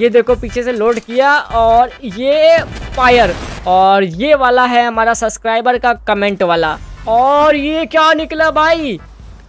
ये देखो, पीछे से लोड किया और ये फायर और ये वाला है हमारा सब्सक्राइबर का कमेंट वाला. और ये क्या निकला भाई?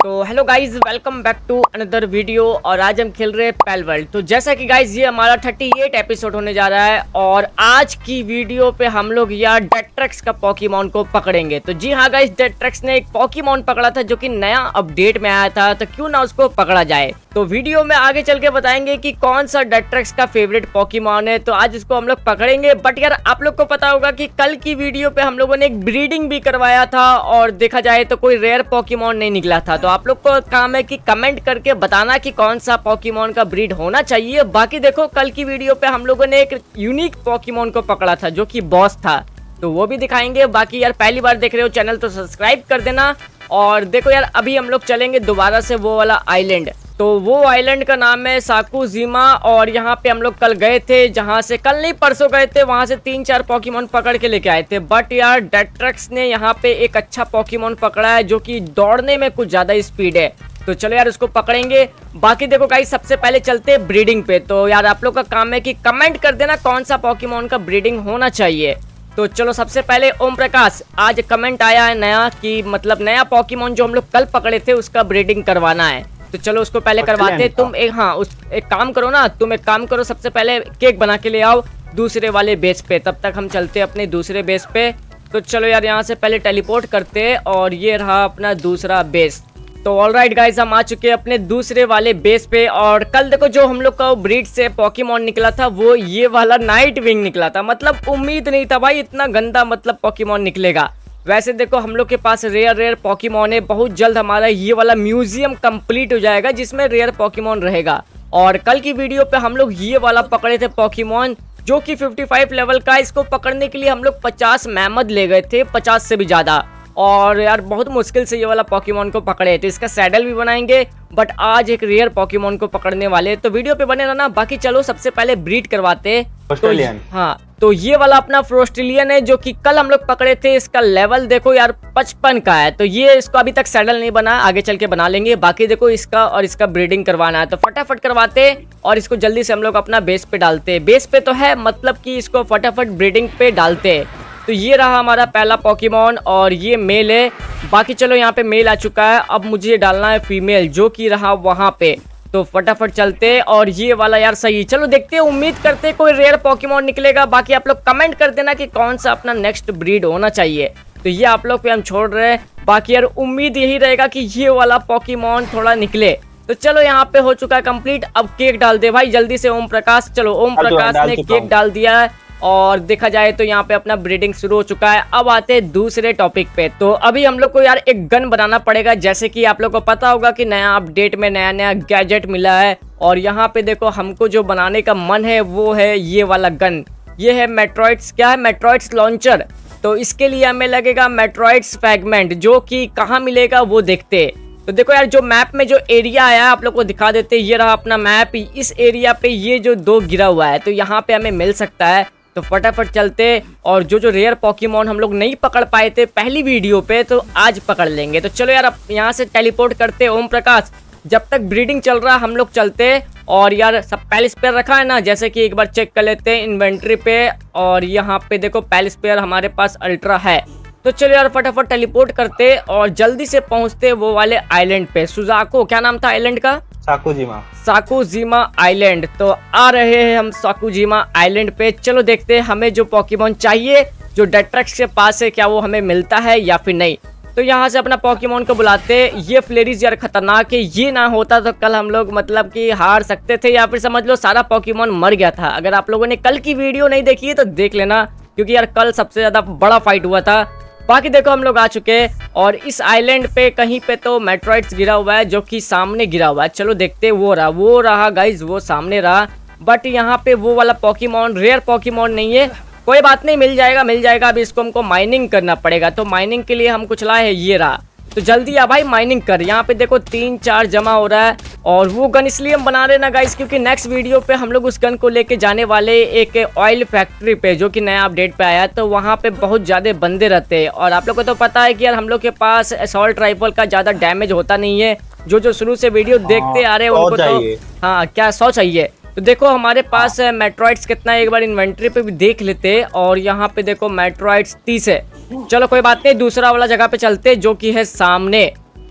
तो hello guys welcome back to another video और आज हम खेल रहे हैं पैल वर्ल्ड तो जैसा कि गाइज़ ये हमारा 38 एपिसोड होने जा रहा है और आज की वीडियो पे हम लोग यार डेट्रेक्स का पॉकीमोन को पकड़ेंगे. तो जी हाँ गाइज़ डेट्रेक्स ने एक पॉकीमोन पकड़ा था जो कि नया अपडेट में आया था. तो क्यों ना उसको पकड़ा जाए? तो वीडियो में आगे चल के बताएँगे कि कौन सा डेट्रेक्स का फेवरेट पॉकीमोन है। तो आज इसको हम लोग पकड़ेंगे। बट यार, आप लोग को पता होगा कि कल की वीडियो पे हम लोगों ने एक ब्रीडिंग भी करवाया था और देखा जाए तो कोई रेयर पॉकीमोन नहीं निकला था। तो आप लोग को काम है कि कमेंट करके बताना कि कौन सा पॉकीमोन का ब्रीड होना चाहिए। बाकी देखो, कल की वीडियो पे हम लोगों ने एक यूनिक पॉकीमोन को पकड़ा था, जो कि बॉस था। तो वो भी दिखाएँगे। बाकी यार, पहली बार देख रहे हो, चैनल तो सब्सक्राइब कर देना। और देखो यार, अभी हम लोग चलेंगे दोबारा से वो वाला आइलैंड तो वो आइलैंड का नाम है साकू जीमा और यहाँ पे हम लोग कल गए थे, जहाँ से कल नहीं, परसों गए थे, वहाँ से तीन चार पॉकीमोन पकड़ के लेके आए थे। बट यार डेट्रक्स ने यहाँ पे एक अच्छा पॉकीमोन पकड़ा है, जो कि दौड़ने में कुछ ज़्यादा स्पीड है। तो चलो यार, उसको पकड़ेंगे। बाकी देखो गाइस सबसे पहले चलते हैं ब्रीडिंग पे। तो यार, आप लोग का काम है कि कमेंट कर देना कौन सा पॉकीमोन का ब्रीडिंग होना चाहिए। तो चलो सबसे पहले ओम प्रकाश आज कमेंट आया है नया कि मतलब नया पॉकीमोन जो हम लोग कल पकड़े थे, उसका ब्रीडिंग करवाना है। तो चलो उसको पहले करवाते तुम एक हाँ उस एक काम करो ना तुम एक काम करो सबसे पहले केक बना के ले आओ दूसरे वाले बेस पे। तब तक हम चलते अपने दूसरे बेस पे। तो चलो यार यहाँ से पहले टेलीपोर्ट करते और ये रहा अपना दूसरा बेस। तो ऑल राइट गाइज़ हम आ चुके हैं अपने दूसरे वाले बेस पे और कल देखो जो हम लोग का ब्रीड से पॉकीमोन निकला था वो ये वाला नाइट विंग निकला था। मतलब उम्मीद नहीं था भाई इतना गंदा मतलब पॉकीमोन निकलेगा। वैसे देखो, हम लोग के पास रेयर रेयर पॉकीमोन है। बहुत जल्द हमारा ये वाला म्यूज़ियम कंप्लीट हो जाएगा, जिसमें रेयर पॉकीमोन रहेगा। और कल की वीडियो पे हम लोग ये वाला पकड़े थे पॉकीमोन जो कि 55 लेवल का इसको पकड़ने के लिए हम लोग 50 मेहमद ले गए थे 50 से भी ज़्यादा। और यार बहुत मुश्किल से ये वाला पॉकीमोन को पकड़े तो इसका सैडल भी बनाएँगे बट आज एक रेयर पॉकीमोन को पकड़ने वाले तो वीडियो पे बने रहना। बाकी चलो सबसे पहले ब्रीड करवाते तो हाँ तो ये वाला अपना फ्रोस्ट्रेलियन है जो कि कल हम लोग पकड़े थे। इसका लेवल देखो यार पचपन का है। तो ये इसको अभी तक सैडल नहीं बना आगे चल के बना लेंगे। बाकी देखो इसका और इसका ब्रीडिंग करवाना है। तो फटाफट करवाते और इसको जल्दी से हम लोग अपना बेस पे डालते बेस पे तो है मतलब कि इसको फटाफट ब्रीडिंग पे डालते तो ये रहा हमारा पहला पॉकीमोन और ये मेल है। बाकी चलो यहाँ पे मेल आ चुका है। अब मुझे डालना है फीमेल जो कि रहा वहाँ पे। तो फटाफट चलते और ये वाला यार सही चलो देखते हैं उम्मीद करते कोई रेयर पॉकीमोन निकलेगा। बाकी आप लोग कमेंट कर देना कि कौन सा अपना नेक्स्ट ब्रीड होना चाहिए। तो ये आप लोग पे हम छोड़ रहे हैं। बाकी यार उम्मीद यही रहेगा कि ये वाला पॉकीमोन थोड़ा निकले। तो चलो यहाँ पे हो चुका है कंप्लीट अब केक डाल दे भाई जल्दी से ओम प्रकाश। चलो ओम प्रकाश ने केक डाल दिया है। और देखा जाए तो यहाँ पे अपना ब्रीडिंग शुरू हो चुका है। अब आते हैं दूसरे टॉपिक पे। तो अभी हम लोग को यार एक गन बनाना पड़ेगा, जैसे कि आप लोग को पता होगा कि नया अपडेट में नया नया गैजेट मिला है। और यहाँ पे देखो, हमको जो बनाने का मन है, वो है ये वाला गन ये है मेट्रॉइड्स क्या है? मेट्रॉइड्स लॉन्चर तो इसके लिए हमें लगेगा मेट्रॉइड्स फ्रेगमेंट जो कि कहाँ मिलेगा वो देखते तो देखो यार, जो मैप में जो एरिया आया आप लोग को दिखा देते ये रहा अपना मैप इस एरिया पे ये जो दो गिरा हुआ है तो यहाँ पे हमें मिल सकता है। तो फटाफट चलते और जो जो रेयर पॉकीमोन हम लोग नहीं पकड़ पाए थे पहली वीडियो पे तो आज पकड़ लेंगे। तो चलो यार, अब यहाँ से टेलीपोर्ट करते ओम प्रकाश। जब तक ब्रीडिंग चल रहा, हम लोग चलते और यार, सब पैलिस पेयर रखा है ना, जैसे कि एक बार चेक कर लेते हैं इन्वेंट्री पे और यहाँ पे देखो पैलिस पेयर हमारे पास अल्ट्रा है। तो चलो यार, फटाफट टेलीपोर्ट करते और जल्दी से पहुँचते वो वाले आइलैंड पे। सुजाको, क्या नाम था आइलैंड का? साकुजीमा। Sakurajima island. तो आ रहे हैं हम साकुजीमा आइलैंड पे। चलो देखते हैं, हमें जो पॉकीमोन चाहिए, जो डेट्रक्स के पास है, क्या वो हमें मिलता है या फिर नहीं? तो यहाँ से अपना पॉकीमोन को बुलाते ये फ्लेरिज यार खतरनाक है, ये ना होता तो कल हम लोग मतलब कि हार सकते थे या फिर समझ लो सारा पॉकीमोन मर गया था। अगर आप लोगों ने कल की वीडियो नहीं देखी है तो देख लेना, क्योंकि यार कल सबसे ज़्यादा बड़ा फाइट हुआ था। बाकी देखो हम लोग आ चुके हैं और इस आइलैंड पे कहीं पे तो मेट्रॉइड्स गिरा हुआ है, जो कि सामने गिरा हुआ है। चलो देखते वो रहा वो रहा गाइज़ वो सामने रहा। बट यहाँ पे वो वाला पॉकीमॉन रेयर पॉकीमॉन नहीं है। कोई बात नहीं, मिल जाएगा मिल जाएगा। अभी इसको हमको माइनिंग करना पड़ेगा। तो माइनिंग के लिए हम कुछ लाए हैं, ये रहा। तो जल्दी आ भाई माइनिंग कर। यहाँ पे देखो तीन चार जमा हो रहा है और वो गन इसलिए हम बना रहे ना गाइस क्योंकि नेक्स्ट वीडियो पे हम लोग उस गन को लेके जाने वाले एक ऑयल फैक्ट्री पे जो कि नया अपडेट पे आया तो वहाँ पे बहुत ज़्यादा बंदे रहते हैं। और आप लोग को तो पता है कि यार हम लोग के पास असॉल्ट राइफल का ज़्यादा डैमेज होता नहीं है। जो जो शुरू से वीडियो देखते आ रहे हैं उनको तो हाँ क्या सौ चाहिए? तो देखो हमारे पास है। मेट्रॉइड्स कितना है एक बार इन्वेंट्री पे भी देख लेते और यहाँ पे देखो मेट्रॉइड्स तीस है। चलो, कोई बात नहीं, दूसरा वाला जगह पे चलते, जो कि है सामने।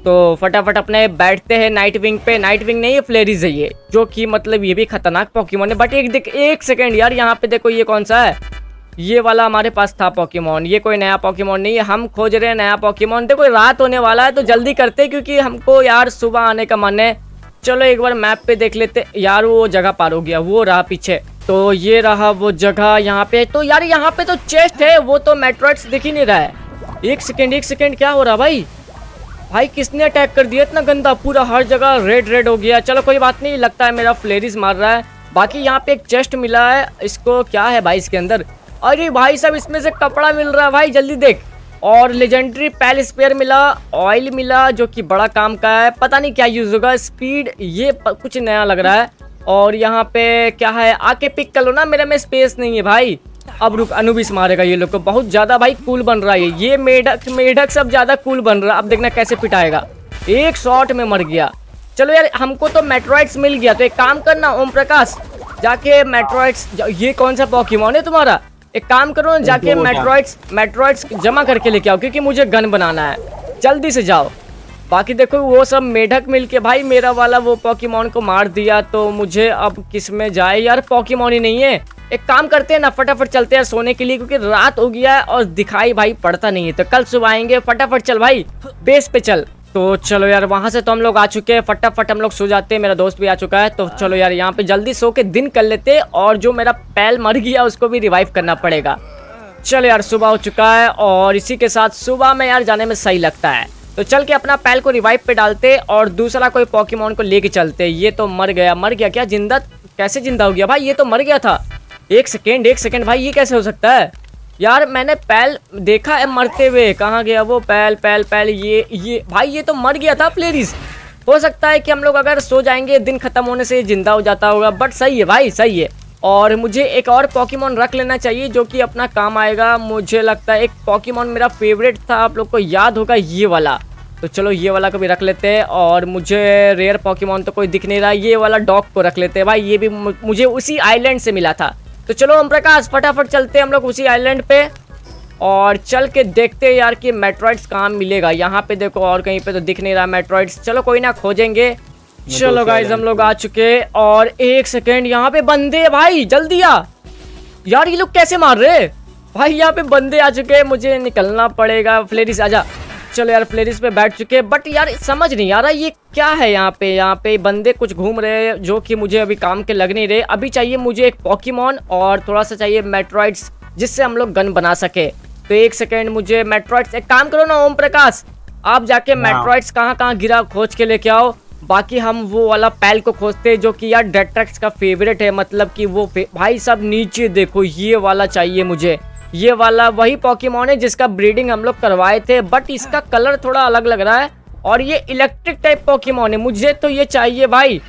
तो फटाफट अपने बैठते हैं नाइट विंग पे। नाइट विंग नहीं है फ्लेरिज है ये, जो कि मतलब ये भी खतरनाक पॉकीमोन है। बट एक देख, एक सेकेंड यार, यहाँ पे देखो, ये कौन सा है? ये वाला हमारे पास था पॉकीमोन ये कोई नया पॉकीमोन नहीं है, हम खोज रहे हैं नया पॉकीमोन देखो, रात होने वाला है तो जल्दी करते क्योंकि हमको यार सुबह आने का मन है। चलो, एक बार मैप पे देख लेते यार, वो जगह पार हो गया, वो रहा पीछे। तो ये रहा वो जगह यहाँ पे। तो यार यहाँ पे तो चेस्ट है, वो तो मेट्रोइड्स दिख ही नहीं रहा है। एक सेकेंड एक सेकेंड क्या हो रहा भाई? भाई, किसने अटैक कर दिया? इतना गंदा पूरा हर जगह रेड रेड हो गया। चलो, कोई बात नहीं, लगता है मेरा फ्लेरिस मार रहा है। बाकी यहाँ पे एक चेस्ट मिला है। इसको क्या है भाई इसके अंदर? अरे भाई सब इसमें से कपड़ा मिल रहा है भाई, जल्दी देख। और लेजेंडरी पैल स्पेयर मिला ऑयल मिला, जो कि बड़ा काम का है। पता नहीं क्या यूज़ होगा स्पीड ये कुछ नया लग रहा है। और यहाँ पे क्या है? आके पिक कर लो ना मेरे में स्पेस नहीं है भाई। अब रुक अनुबिस मारेगा ये लोग को। बहुत ज़्यादा भाई कूल बन रहा है ये। मेढक मेढक सब ज़्यादा कूल बन रहा है। अब देखना कैसे पिटाएगा। एक शॉट में मर गया। चलो यार हमको तो मेट्रॉइड्स मिल गया। तो एक काम करना ओम प्रकाश जाके मेट्रॉइड्स ये कौन सा पॉकीमोन है तुम्हारा? एक काम करो ना जाके मेट्रॉइड्स मेट्रॉइड्स जमा करके लेके आओ क्योंकि मुझे गन बनाना है। जल्दी से जाओ। बाकी देखो, वो सब मेढक मिलके, भाई, मेरा वाला वो पॉकीमोन को मार दिया तो मुझे अब किसमें जाए? यार पॉकीमोन ही नहीं है। एक काम करते हैं ना, फटाफट चलते हैं सोने के लिए, क्योंकि रात हो गया है और दिखाई भाई पड़ता नहीं है। तो कल सुबह आएँगे, फटाफट चल भाई, बेस पे चल। तो चलो यार, वहाँ से तो हम लोग आ चुके हैं, फटाफट हम लोग सो जाते हैं, मेरा दोस्त भी आ चुका है। तो चलो यार, यहाँ पे जल्दी सो के दिन कर लेते हैं, और जो मेरा पैल मर गया, उसको भी रिवाइव करना पड़ेगा। चलो यार, सुबह हो चुका है, और इसी के साथ सुबह में यार जाने में सही लगता है। तो चल के अपना पैल को रिवाइव पे डालते और दूसरा कोई पॉकीमोन को लेके चलते। ये तो मर गया। मर गया क्या? ज़िंदा? कैसे ज़िंदा हो गया? भाई, ये तो मर गया था। एक सेकेंड एक सेकेंड भाई, ये कैसे हो सकता है? यार, मैंने पैल देखा है मरते हुए। कहाँ गया वो पैल पैल पैल? ये ये, भाई, ये तो मर गया था प्लेरिस हो सकता है कि हम लोग अगर सो जाएँगे, दिन खत्म होने से ज़िंदा हो जाता होगा बट सही है भाई, सही है। और मुझे एक और पॉकीमोन रख लेना चाहिए जो कि अपना काम आएगा। मुझे लगता है एक पॉकीमोन मेरा फेवरेट था। आप लोग को याद होगा ये वाला। तो चलो ये वाला को भी रख लेते हैं और मुझे रेयर पॉकीमोन तो कोई दिख नहीं रहा ये वाला डॉग को रख लेते हैं। भाई ये भी मुझे उसी आइलैंड से मिला था। तो चलो ओम प्रकाश फटाफट चलते हैं हम लोग उसी आइलैंड पे। और चल के देखते हैं यार कि मेट्रॉइड्स कहाँ मिलेगा। यहाँ पे देखो और कहीं पे तो दिख नहीं रहा मेट्रॉइड्स चलो कोई ना खोजेंगे। चलो गाइज़ हम लोग आ चुके और एक सेकेंड यहाँ पे बंदे भाई जल्दी आ। यार ये लोग कैसे मार रहे भाई यहाँ पे बंदे आ चुके हैं मुझे निकलना पड़ेगा। फ्लेरिस आजा। चलो यार फ्लेरिस पे बैठ चुके हैं बट यार समझ नहीं आ रहा ये क्या है यहाँ पे? यहाँ पे बंदे कुछ घूम रहे हैं जो कि मुझे अभी काम के लग नहीं रहे। अभी चाहिए मुझे एक पॉकीमॉन और थोड़ा सा चाहिए मेट्रॉइड्स जिससे हम लोग गन बना सके। तो एक सेकेंड मुझे मेट्रॉइड्स एक काम करो ना ओम प्रकाश आप जाके मेट्रॉइड्स कहाँ कहाँ गिरा खोज के लेके आओ। बाकी हम वो वाला पैल को खोजते हैं जो कि यार डेट्रक्स का फेवरेट है मतलब कि वो भाई सब नीचे देखो ये वाला चाहिए मुझे। ये वाला वही पॉकीमोन है जिसका ब्रीडिंग हम लोग करवाए थे बट इसका कलर थोड़ा अलग लग रहा है और ये इलेक्ट्रिक टाइप पॉकीमोन है। मुझे तो ये चाहिए भाई।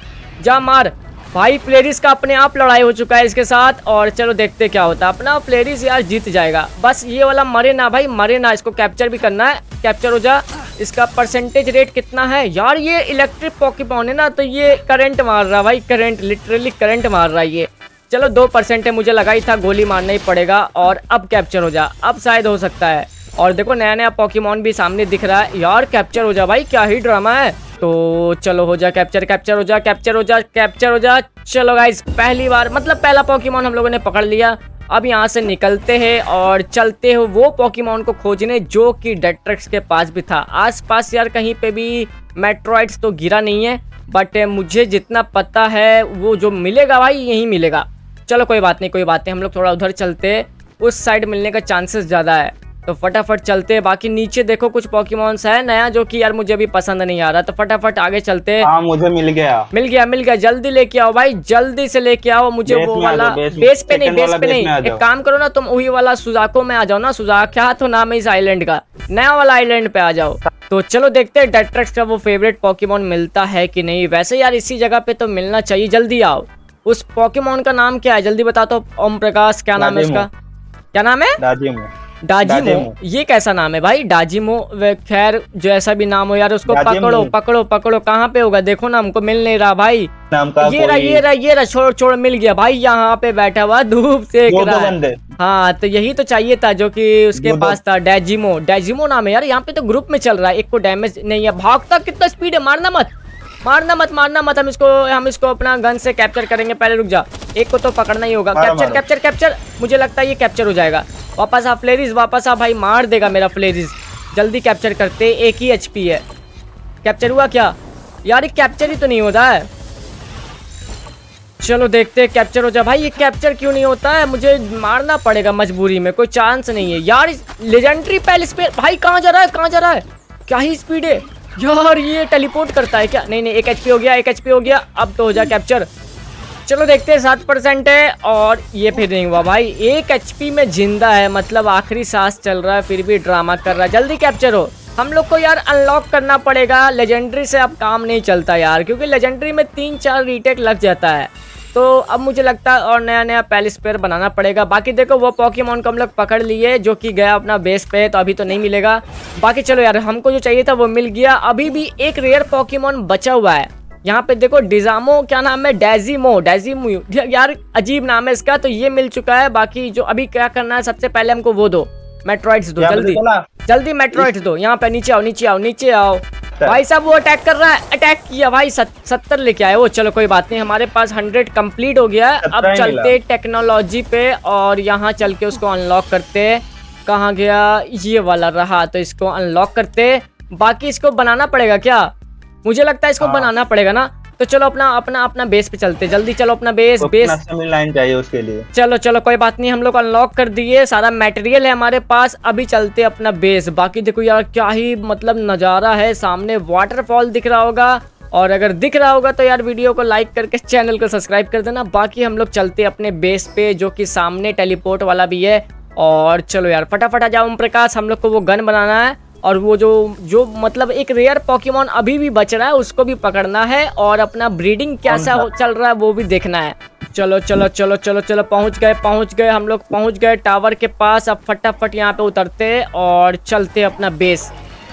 जा मार। भाई फ्लेरिस का अपने आप लड़ाई हो चुका है इसके साथ और चलो देखते क्या होता है। अपना फ्लेरिस यार जीत जाएगा। बस ये वाला मरे ना भाई, मरे ना। इसको कैप्चर भी करना है। कैप्चर हो जा। इसका परसेंटेज रेट कितना है? यार, ये इलेक्ट्रिक पॉकीमोन है ना तो ये करंट मार रहा है भाई। करंट लिटरली करंट मार रहा है ये। चलो, दो परसेंट है, मुझे लगा ही था गोली मारना ही पड़ेगा और अब कैप्चर हो जा। अब शायद हो सकता है। और देखो नया नया पॉकीमोन भी सामने दिख रहा है। यार कैप्चर हो जा भाई, क्या ही ड्रामा है। तो चलो, हो जा कैप्चर कैप्चर हो जा कैप्चर हो जा कैप्चर हो जा। चलो गाइस पहली बार मतलब पहला पॉकीमोन हम लोगों ने पकड़ लिया। अब यहाँ से निकलते हैं और चलते हो वो पॉकीमोन को खोजने जो कि डेट्रक्स के पास भी था। आसपास यार कहीं पे भी मेट्रॉइड्स तो गिरा नहीं है बट मुझे जितना पता है, वो जो मिलेगा भाई, यही मिलेगा। चलो कोई बात नहीं कोई बात नहीं हम लोग थोड़ा उधर चलते। उस साइड मिलने का चांसेस ज़्यादा है। तो फटाफट चलते हैं बाकी नीचे देखो कुछ पॉकीमोन्स है नया जो कि यार मुझे अभी पसंद नहीं आ रहा। तो फटाफट आगे चलते। हैं हाँ मुझे मिल गया। मिल गया मिल गया जल्दी लेके आओ भाई जल्दी से लेके आओ मुझे वो वाला बेस, बेस पे नहीं बेस पे नहीं। एक काम करो ना तुम वही वाला सुजाको में आ जाओ ना सुजाक क्या तो नाम है इस आईलैंड का? नया वाला आईलैंड पे आ जाओ। तो चलो देखते हैं डेट्रक्स का वो फेवरेट पॉकीमोन मिलता है कि नहीं। वैसे यार इसी जगह पे तो मिलना चाहिए जल्दी आओ। उस पॉकीमोन का नाम क्या है? जल्दी बता तो ओम प्रकाश क्या नाम है उसका? क्या नाम है? डाजिमो डाजिमो। ये कैसा नाम है भाई? डाजिमो खैर जो ऐसा भी नाम हो यार उसको पकड़ो पकड़ो पकड़ो। कहाँ पे होगा? देखो ना हमको मिल नहीं रहा भाई। नाम का ये रहा ये रहा ये रहा छोड़ छोड़ मिल गया भाई। यहाँ पे बैठा हुआ धूप रहा दो है। तो यही तो चाहिए था जो कि उसके दो। पास था। डेजिमो डेजिमो नाम है यार यहाँ पे तो ग्रुप में चल रहा है। एक को डैमेज नहीं है। भागता कितना स्पीड है मारना मत। मारना मत मारना मत हम इसको हम इसको अपना गन से कैप्चर करेंगे। पहले रुक जा। एक को तो पकड़ना ही होगा। कैप्चर कैप्चर कैप्चर मुझे लगता है ये कैप्चर हो जाएगा। वापस आ फ्लेरिस वापस आ भाई मार देगा मेरा फ्लेरिस जल्दी कैप्चर करते एक ही एचपी है। कैप्चर हुआ क्या? यार ये कैप्चर ही तो नहीं होता है। चलो देखते हैं कैप्चर हो जाए भाई ये कैप्चर क्यों नहीं होता है? मुझे मारना पड़ेगा मजबूरी में कोई चांस नहीं है। यार लेजेंडरी पैलेस पे भाई कहाँ जा रहा है? कहाँ जा रहा है? क्या ही स्पीड है? यार, ये टेलीपोर्ट करता है क्या? नहीं नहीं, एक एचपी हो गया, एक एचपी हो गया, अब तो हो जा कैप्चर चलो देखते हैं, सात परसेंट है और ये फिर नहीं हुआ भाई. एक एचपी में ज़िंदा है मतलब आखिरी सांस चल रहा है, फिर भी ड्रामा कर रहा है. जल्दी कैप्चर हो. हम लोग को यार अनलॉक करना पड़ेगा. लेजेंडरी से अब काम नहीं चलता यार, क्योंकि लेजेंडरी में तीन चार रीटेक लग जाता है. तो अब मुझे लगता है और नया नया पैलिस पेयर बनाना पड़ेगा। बाकी देखो वो पॉकीमोन को हम लोग पकड़ लिए जो कि गया अपना बेस पे तो अभी तो नहीं मिलेगा। बाकी चलो यार हमको जो चाहिए था वो मिल गया। अभी भी एक रेयर पॉकीमोन बचा हुआ है। यहाँ पे देखो डिजामो क्या नाम है? डेजिमो डेजिमो यार अजीब नाम है इसका तो ये मिल चुका है। बाकी जो अभी क्या करना है सबसे पहले हमको वो दो। मेट्रॉइड्स दो जल्दी। जल्दी मेट्रॉइड्स दो। यहाँ पे नीचे आओ नीचे आओ नीचे आओ। भाई साहब वो अटैक कर रहा है। अटैक किया भाई सत्तर लेके आए। वो चलो कोई बात नहीं। हमारे पास हंड्रेड कंप्लीट हो गया। अब चलते टेक्नोलॉजी पे और यहाँ चल के उसको अनलॉक करते। कहाँ गया? ये वाला रहा तो इसको अनलॉक करते। बाकी इसको बनाना पड़ेगा क्या? मुझे लगता है इसको हाँ। बनाना पड़ेगा ना। तो चलो अपना अपना अपना बेस पे चलते जल्दी चलो अपना बेस बेस लाइन चाहिए उसके लिए। चलो चलो कोई बात नहीं हम लोग अनलॉक कर दिए। सारा मटेरियल है हमारे पास। अभी चलते अपना बेस बाकी देखो यार क्या ही मतलब नज़ारा है। सामने वाटरफॉल दिख रहा होगा। और अगर दिख रहा होगा तो यार वीडियो को लाइक करके चैनल को सब्सक्राइब कर देना। बाकी हम लोग चलते अपने बेस पे जो कि सामने टेलीपोर्ट वाला भी है। और चलो यार फटाफट आ जाओ ओम प्रकाश। हम लोग को वो गन बनाना है। और वो जो जो मतलब एक रेयर पॉकीमोन अभी भी बच रहा है उसको भी पकड़ना है और अपना ब्रीडिंग कैसा चल रहा है वो भी देखना है। चलो चलो चलो चलो चलो पहुँच गए पहुँच गए हम लोग पहुँच गए टावर के पास। अब फटाफट यहाँ पे उतरते और चलते अपना बेस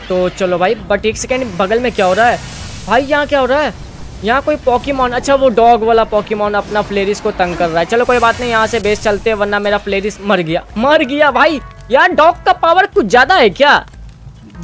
तो चलो भाई बट एक सेकेंड बगल में क्या हो रहा है? भाई यहाँ क्या हो रहा है? यहाँ कोई पॉकीमोन अच्छा वो डॉग वाला पॉकीमोन अपना फ्लेरिस को तंग कर रहा है। चलो कोई बात नहीं यहाँ से बेस चलते हैं वरना मेरा फ्लेरिस मर गया। मर गया भाई! यार डॉग का पावर कुछ ज़्यादा है क्या?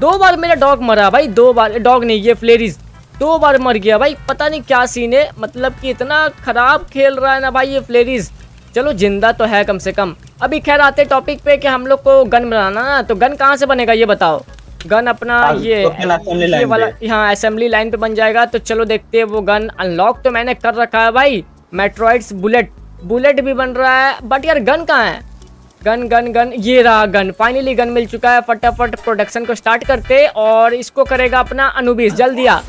दो बार मेरा डॉग मरा भाई दो बार डॉग नहीं ये फ्लेरिस दो बार मर गया भाई पता नहीं क्या सीन है मतलब कि इतना खराब खेल रहा है ना भाई ये फ्लेरिस चलो ज़िंदा तो है कम से कम। अभी खैर आते टॉपिक पे कि हम लोग को गन बनाना ना तो गन कहाँ से बनेगा ये बताओ? गन अपना हाँ, ये तो ये वाला। हाँ असेंबली लाइन पे बन जाएगा तो चलो देखते हैं वो गन अनलॉक तो मैंने कर रखा है भाई। मेट्रॉइड्स बुलेट बुलेट भी बन रहा है बट यार गन कहाँ है? गन गन गन ये रहा गन। फाइनली गन मिल चुका है फटाफट प्रोडक्शन को स्टार्ट करते और इसको करेगा अपना अनुबिस। जल्दी आ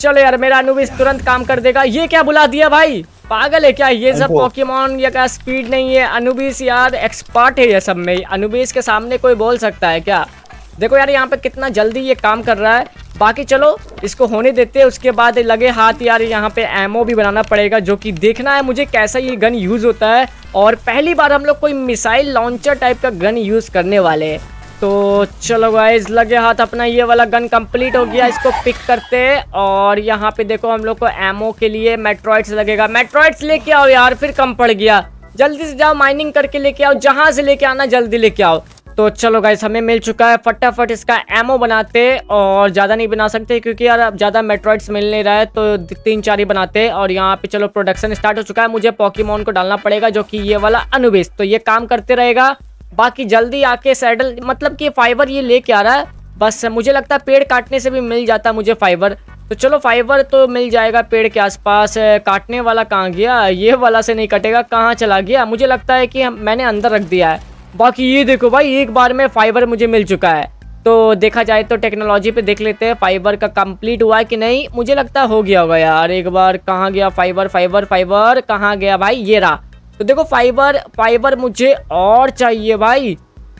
चलो यार मेरा अनुबिस तुरंत काम कर देगा। ये क्या बुला दिया भाई? पागल है क्या? ये सब। पोकेमोन या क्या स्पीड नहीं है। अनुबिस यार एक्सपर्ट है ये सब में। अनुबिस के सामने कोई बोल सकता है क्या? देखो यार यहाँ पे कितना जल्दी ये काम कर रहा है। बाकी चलो, इसको होने देते हैं, उसके बाद लगे हाथ यार, यहाँ पे एमओ भी बनाना पड़ेगा, जो कि देखना है मुझे कैसा ये गन यूज़ होता है, और पहली बार हम लोग कोई मिसाइल लॉन्चर टाइप का गन यूज़ करने वाले हैं। तो चलो गाइज़ लगे हाथ अपना ये वाला गन कंप्लीट हो गया, इसको पिक करते और यहाँ पे देखो हम लोग को एमओ के लिए मेट्रॉइड्स लगेगा। मेट्रॉइड्स लेके आओ यार, फिर कम पड़ गया। जल्दी से जाओ माइनिंग करके लेके आओ, जहाँ से लेके आना, जल्दी लेके आओ। तो चलो गाइस हमें मिल चुका है। फटाफट इसका एमओ बनाते और ज़्यादा नहीं बना सकते क्योंकि यार अब ज़्यादा मेट्रॉइड्स मिल नहीं रहा है तो तीन चार ही बनाते और यहाँ पे चलो प्रोडक्शन स्टार्ट हो चुका है। मुझे पॉकीमोन को डालना पड़ेगा जो कि ये वाला अनुबेस तो ये काम करते रहेगा। बाकी जल्दी आके सैडल मतलब कि फाइबर ये लेके आ रहा है। बस मुझे लगता है पेड़ काटने से भी मिल जाता मुझे फाइबर तो चलो फाइबर तो मिल जाएगा पेड़ के आसपास। काटने वाला कहाँ गया? ये वाला से नहीं कटेगा। कहाँ चला गया? मुझे लगता है कि मैंने अंदर रख दिया है। बाकी ये देखो भाई एक बार में फाइबर मुझे मिल चुका है। तो देखा जाए तो टेक्नोलॉजी पे देख लेते हैं फाइबर का कंप्लीट हुआ है कि नहीं? मुझे लगता है हो गया होगा यार एक बार कहाँ गया फाइबर फाइबर फाइबर कहाँ गया भाई? ये रहा। तो देखो फाइबर फाइबर मुझे और चाहिए भाई।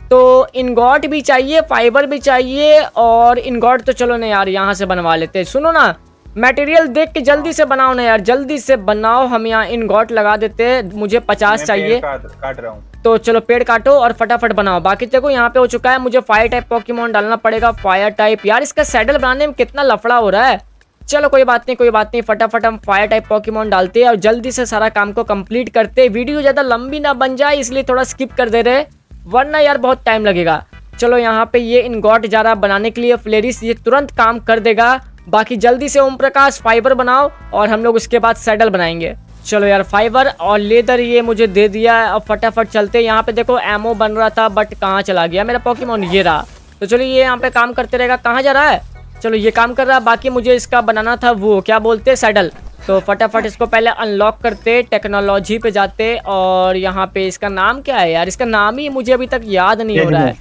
तो इनगॉट भी चाहिए फाइबर भी चाहिए और इनगॉट तो चलो ना यार यहाँ से बनवा लेते हैं। सुनो ना मटेरियल देख के जल्दी से बनाओ ना यार जल्दी से बनाओ हम यहाँ इनगॉट लगा देते हैं मुझे पचास चाहिए। काट काट रहा हूँ। तो चलो पेड़ काटो और फटाफट बनाओ। बाकी देखो, यहाँ पे हो चुका है, मुझे फायर टाइप पॉकीमोन डालना पड़ेगा फायर टाइप यार, इसका सैडल बनाने में कितना लफड़ा हो रहा है। चलो, कोई बात नहीं, कोई बात नहीं, फटाफट हम फायर टाइप पॉकीमोन डालते हैं और जल्दी से सारा काम को कंप्लीट करते वीडियो ज़्यादा लंबी ना बन जाए, इसलिए थोड़ा स्किप कर दे रहे वरना यार बहुत टाइम लगेगा। चलो, यहाँ पे ये इनगॉट जा रहा बनाने के लिए फ्लेरिस ये तुरंत काम कर देगा। बाकी जल्दी से ओम प्रकाश फाइबर बनाओ और हम लोग उसके बाद सैडल बनाएँगे। चलो यार फाइबर और लेदर ये मुझे दे दिया अब फटाफट चलते यहाँ पे देखो एमओ बन रहा था बट कहाँ चला गया? मेरा पॉकीमोन ये रहा। तो चलो ये यहाँ पे काम करते रहेगा। कहाँ जा रहा है? चलो ये काम कर रहा है। बाकी मुझे इसका बनाना था वो क्या बोलते हैं? सैडल तो फटाफट इसको पहले अनलॉक करते टेक्नोलॉजी पे जाते और यहाँ पे इसका नाम क्या है यार? इसका नाम ही मुझे अभी तक याद नहीं हो रहा है।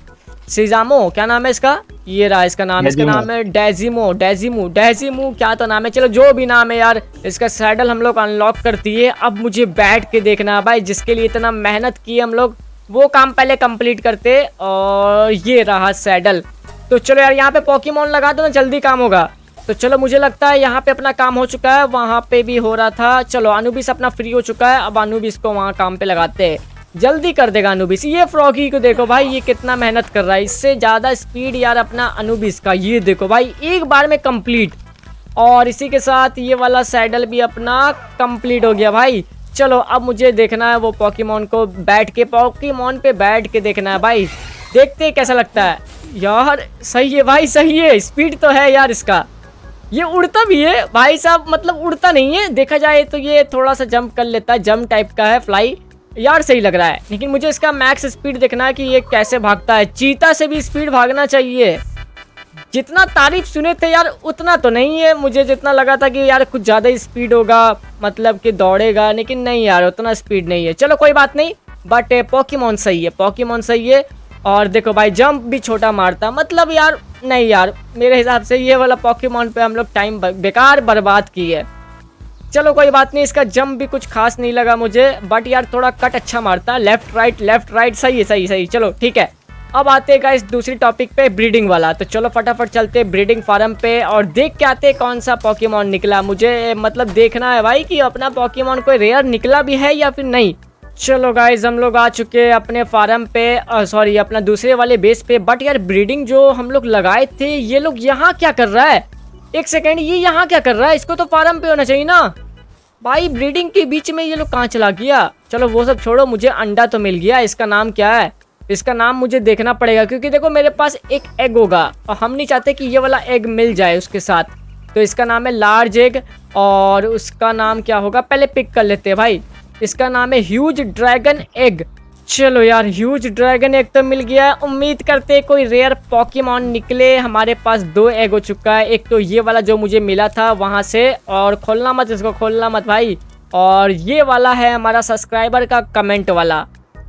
सीजामो क्या नाम है इसका? ये रहा इसका नाम इसका नाम है डेजिमो डेजिमो डेजिमो क्या तो नाम है? चलो जो भी नाम है यार इसका सैडल हम लोग अनलॉक कर दिए अब मुझे बैठ के देखना है भाई जिसके लिए इतना मेहनत की हम लोग वो काम पहले कंप्लीट करते और ये रहा सैडल तो चलो यार यहाँ पे पॉकीमोन लगा दो ना जल्दी काम होगा। तो चलो मुझे लगता है यहाँ पे अपना काम हो चुका है वहाँ पे भी हो रहा था। चलो अनुबिस अपना फ्री हो चुका है अब अनुबिस को वहाँ काम पे लगाते हैं। जल्दी कर देगा अनुबिस। ये फ्रॉगी को देखो भाई, ये कितना मेहनत कर रहा है। इससे ज़्यादा स्पीड यार अपना अनुबिस का। ये देखो भाई, एक बार में कंप्लीट और इसी के साथ ये वाला सैडल भी अपना कंप्लीट हो गया भाई। चलो, अब मुझे देखना है वो पॉकीमोन को बैठ के। पॉकीमोन पे बैठ के देखना है भाई। देखते कैसा लगता है। यार, सही है भाई, सही है। स्पीड तो है यार इसका। ये उड़ता भी है। भाई साहब मतलब उड़ता नहीं है। देखा जाए तो ये थोड़ा सा जंप कर लेता है। जंप टाइप का है फ्लाई यार सही लग रहा है, लेकिन मुझे इसका मैक्स स्पीड देखना है कि ये कैसे भागता है। चीता से भी स्पीड भागना चाहिए। जितना तारीफ़ सुने थे यार, उतना तो नहीं है। मुझे जितना लगा था कि यार कुछ ज़्यादा ही स्पीड होगा मतलब कि दौड़ेगा, लेकिन नहीं यार, उतना स्पीड नहीं है। चलो कोई बात नहीं बट पॉकीमोन सही है पॉकीमोन सही है। और देखो भाई जंप भी छोटा मारता मतलब यार, नहीं यार, मेरे हिसाब से ये वाला पॉकीमोन पे हम लोग टाइम बेकार बर्बाद की है चलो कोई बात नहीं, इसका जंप भी कुछ खास नहीं लगा मुझे बट यार थोड़ा कट अच्छा मारता लेफ़्ट राइट लेफ़्ट राइट सही है, सही सही चलो, ठीक है। अब आते हैं इस दूसरी टॉपिक पे ब्रीडिंग वाला। तो चलो फटाफट चलते हैं ब्रीडिंग फार्म पे, और देख के आते कौन सा पॉकीमॉन निकला। मुझे मतलब देखना है भाई कि अपना पॉकीमोन कोई रेयर निकला भी है या फिर नहीं। चलो गाइज़ हम लोग आ चुके हैं अपने फार्म पे सॉरी अपना दूसरे वाले बेस पे। बट यार ब्रीडिंग जो हम लोग लगाए थे, ये लोग यहाँ क्या कर रहा है? एक सेकेंड, ये यहाँ क्या कर रहा है? इसको तो फार्म पे होना चाहिए ना। भाई ब्रीडिंग के बीच में ये लोग कहाँ चला गया? चलो, वो सब छोड़ो, मुझे अंडा तो मिल गया। इसका नाम क्या है? इसका नाम मुझे देखना पड़ेगा, क्योंकि देखो, मेरे पास एक एग होगा, और हम नहीं चाहते कि ये वाला एग मिल जाए उसके साथ। तो इसका नाम है लार्ज एग और उसका नाम क्या होगा? पहले पिक कर लेते हैं भाई। इसका नाम है ह्यूज ड्रैगन एग चलो यार ह्यूज ड्रैगन एक तो मिल गया। उम्मीद करते कोई रेयर पॉकीमॉन निकले। हमारे पास दो एग हो चुका है। एक तो ये वाला जो मुझे मिला था वहाँ से, और खोलना मत इसको, खोलना मत भाई। और ये वाला है हमारा सब्सक्राइबर का कमेंट वाला।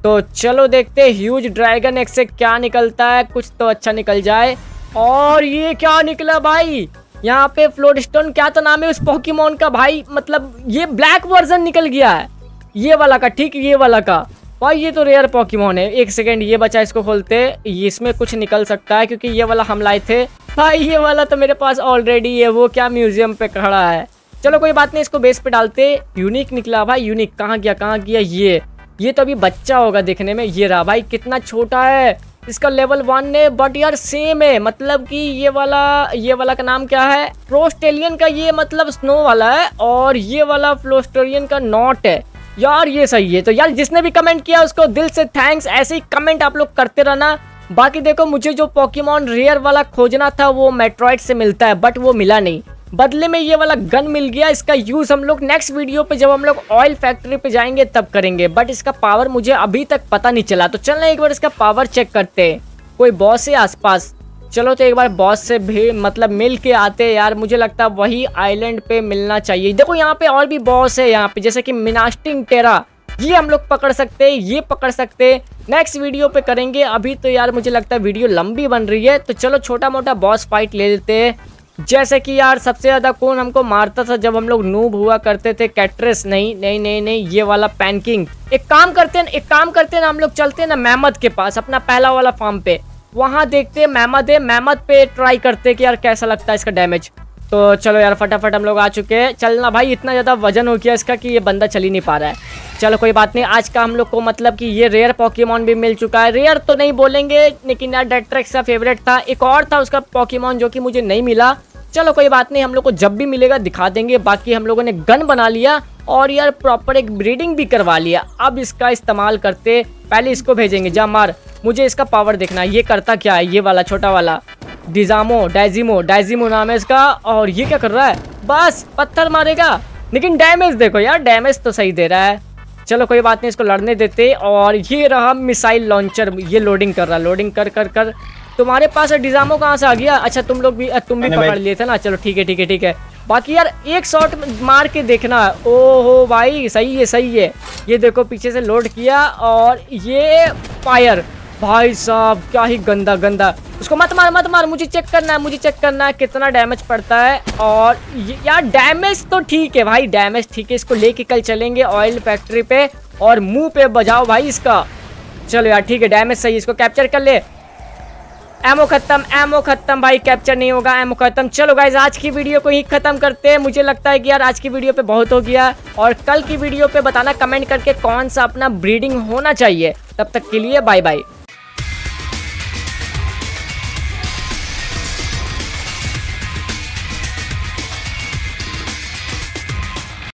तो चलो देखते ह्यूज ड्रैगन एक से क्या निकलता है। कुछ तो अच्छा निकल जाए। और ये क्या निकला भाई? यहाँ पे फ्लोडस्टोन क्या तो नाम है उस पॉकीमोन का भाई? मतलब ये ब्लैक वर्जन निकल गया है। ये वाला का, ठीक ये वाला का। भाई, ये तो रेयर पॉकीमोन है। एक सेकेंड ये बचा इसको खोलते। इसमें कुछ निकल सकता है, क्योंकि ये वाला हम लाए थे। भाई, ये वाला तो मेरे पास ऑलरेडी है। वो क्या म्यूज़ियम पे खड़ा है? चलो, कोई बात नहीं, इसको बेस पे डालते। यूनिक निकला भाई यूनिक कहाँ गया कहाँ गया ये? ये तो अभी बच्चा होगा देखने में। ये रहा भाई, कितना छोटा है। इसका लेवल वन है बट यार सेम है। मतलब कि ये वाला ये वाला का नाम क्या है? फ्लोस्टेलियन का ये मतलब स्नो वाला है, और ये वाला फ्लोस्टेलियन का नॉट है। यार, ये सही है। तो यार, जिसने भी कमेंट किया, उसको दिल से थैंक्स ऐसे ही कमेंट आप लोग करते रहना। बाकी देखो, मुझे जो पॉकीमोन रेयर वाला खोजना था, वो मेट्रॉइड से मिलता है बट वो मिला नहीं। बदले में ये वाला गन मिल गया, इसका यूज़ हम लोग नेक्स्ट वीडियो पे जब हम लोग ऑयल फैक्ट्री पे जाएँगे, तब करेंगे। बट इसका पावर मुझे अभी तक पता नहीं चला। तो चलना एक बार इसका पावर चेक करते कोई बॉस है आसपास? चलो तो एक बार बॉस से भी मतलब मिल के आते यार, मुझे लगता है वही आइलैंड पे मिलना चाहिए। देखो यहाँ पे और भी बॉस है यहाँ पे, जैसे कि मिनास्टिंग टेरा ये हम लोग पकड़ सकते हैं, ये पकड़ सकते हैं। नेक्स्ट वीडियो पे करेंगे, अभी तो यार मुझे लगता है वीडियो लंबी बन रही है तो चलो छोटा मोटा बॉस फाइट ले लेते हैं। जैसे कि यार सबसे ज़्यादा कौन हमको मारता था जब हम लोग नूब हुआ करते थे कैट्रेस नहीं नहीं नहीं नहीं, ये वाला पैनकिंग एक काम करते हैं, एक काम करते हैं ना, हम लोग चलते हैं ना मेहमद के पास, अपना पहला वाला फार्म पे। वहाँ देखते मेहमत है, मेहमत पे ट्राई करते कि यार कैसा लगता है इसका डैमेज तो चलो यार, फटाफट हम लोग आ चुके हैं। चलना भाई, इतना ज़्यादा वज़न हो गया इसका कि ये बंदा चल ही नहीं पा रहा है। चलो कोई बात नहीं, आज का हम लोग को मतलब कि ये रेयर पॉकीमॉन भी मिल चुका है। रेयर तो नहीं बोलेंगे, लेकिन यार डेट्रेक्स का फेवरेट था। एक और था उसका पॉकीमॉन जो कि मुझे नहीं मिला। चलो कोई बात नहीं, हम लोग को जब भी मिलेगा दिखा देंगे। बाकी हम लोगों ने गन बना लिया और यार प्रॉपर एक ब्रीडिंग भी करवा लिया। अब इसका इस्तेमाल करते, पहले इसको भेजेंगे। जा मार, मुझे इसका पावर देखना ये करता क्या है? ये वाला, छोटा वाला। डिजामो डाइजिमो डाइजिमो नाम है इसका। और ये क्या कर रहा है? बस, पत्थर मारेगा। लेकिन डैमेज देखो यार डैमेज तो सही दे रहा है। चलो कोई बात नहीं, इसको लड़ने देते। और ये रहा मिसाइल लॉन्चर ये लोडिंग कर रहा है लोडिंग कर कर कर। तुम्हारे पास डिजामो कहाँ से आ गया? अच्छा तुम लोग भी तुम भी पकड़ लिए थे ना। चलो ठीक है ठीक है ठीक है। बाकी यार एक शॉट मार के देखना। ओहो भाई सही है सही है। ये देखो पीछे से लोड किया और ये फायर भाई साहब क्या ही गंदा गंदा। उसको मत मार मत मार। मुझे चेक करना है मुझे चेक करना है कितना डैमेज पड़ता है। और यार डैमेज तो ठीक है भाई। डैमेज ठीक है। इसको लेके कल चलेंगे ऑयल फैक्ट्री पे। और मुँह पे बजाओ भाई इसका। चलो यार ठीक है डैमेज सही इसको कैप्चर कर ले। एमओ खत्म एमओ खत्म, भाई कैप्चर नहीं होगा, एमओ खत्म। चलो गाइज़ आज की वीडियो को ही खत्म करते हैं। मुझे लगता है कि यार आज की वीडियो पे बहुत हो गया। और कल की वीडियो पे बताना कमेंट करके कौन सा अपना ब्रीडिंग होना चाहिए। तब तक के लिए बाय बाय